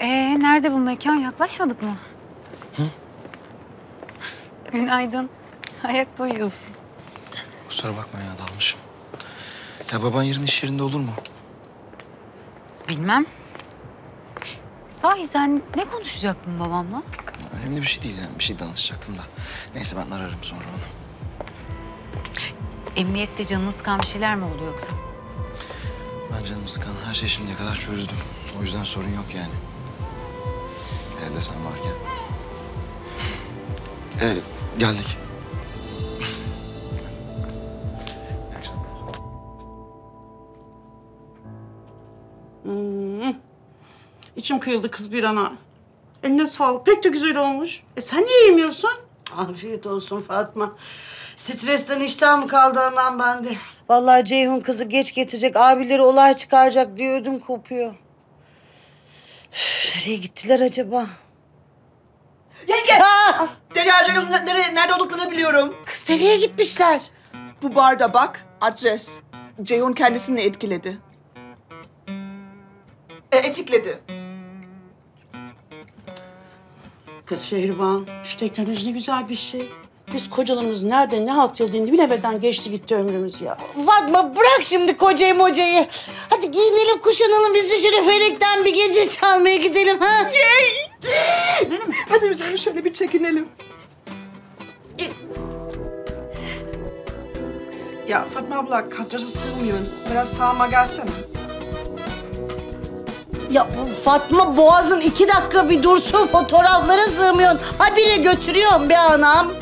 Ee, nerede bu mekan? Yaklaşmadık mı? Günaydın. Ayakta uyuyorsun. Kusura bakma ya dalmışım. Ya baban yarın iş yerinde olur mu? Bilmem. Sahi sen ne konuşacaktın babamla? Önemli bir şey değil yani. Bir şey danışacaktım da. Neyse ben ararım sonra onu. Emniyette canını sıkan bir şeyler mi oldu yoksa? Ben canımı sıkan her şeyi şimdiye kadar çözdüm. O yüzden sorun yok yani. Evde sen varken. Ee, geldik. İyi akşamlar. İçim kıyıldı kız bir ana. Eline sağlık. Pek de güzel olmuş. E sen niye yemiyorsun? Afiyet olsun Fatma. Stresten iştah mı kaldı ondan bende? Vallahi Ceyhun kızı geç getirecek, abileri olay çıkaracak diye ödüm kopuyor. Nereye gittiler acaba? Yenge! Ha! Derya Ceyhun nereye, nerede olduklarını biliyorum. Kız nereye gitmişler? Bu barda bak, adres. Ceyhun kendisini etkiledi. E, etikledi. Kız Şehriban, şu teknoloji ne güzel bir şey. Biz kocalarımız nerede ne halt yıldığını bilemeden geçti gitti ömrümüz ya. Fatma bırak şimdi kocayı mocayı. Hadi giyinelim kuşanalım biz de şöyle felekten bir gece çalmaya gidelim ha. Hadi üzerine şöyle bir çekinelim. Ya Fatma abla kadraja sığmıyor. Biraz sağıma gelsene. Ya Fatma boğazın iki dakika bir dursun fotoğraflara sığmıyorsun. Habire götürüyorum be anam.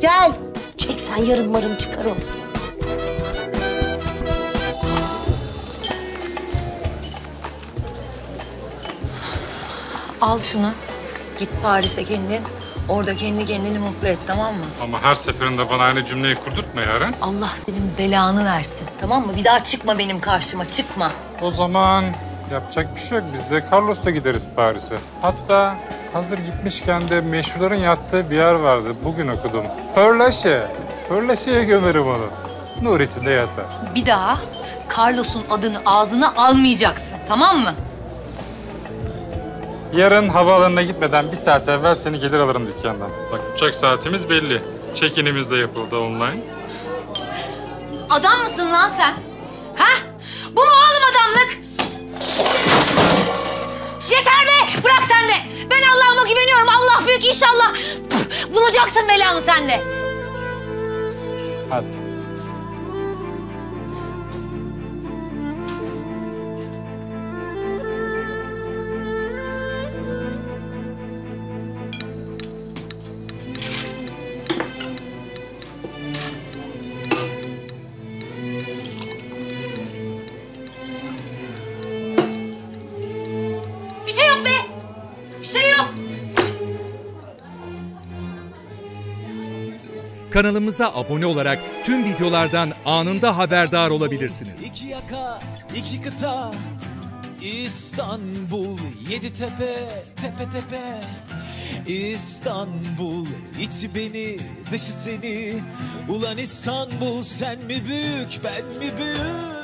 Gel. Çek sen yarım marım çıkar o. Al şunu. Git Paris'e kendin. Orada kendi kendini mutlu et tamam mı? Ama her seferinde bana aynı cümleyi kurdurtma Yaren. Allah senin belanı versin. Tamam mı? Bir daha çıkma benim karşıma. Çıkma. O zaman yapacak bir şey yok. Biz de Carlos'la gideriz Paris'e. Hatta hazır gitmişken de meşhurların yattığı bir yer vardı. Bugün okudum. Förleşe. Förleşe'ye gömerim onu. Nur içinde yatar. Bir daha Carlos'un adını ağzına almayacaksın. Tamam mı? Yarın havaalanına gitmeden bir saat evvel seni gelir alırım dükkandan. Bak uçak saatimiz belli. Check-in'imiz de yapıldı online. Adam mısın lan sen? Ha? Bırak sen de! Ben Allah'ıma güveniyorum. Allah büyük inşallah. Püf, Bulacaksın belanı sen de. Hadi. Kanalımıza abone olarak tüm videolardan anında haberdar olabilirsiniz. İki yaka, iki kıta, İstanbul, yedi tepe, tepe tepe. İstanbul, içi beni, dışı seni. Ulan İstanbul, sen mi büyük, ben mi büyük?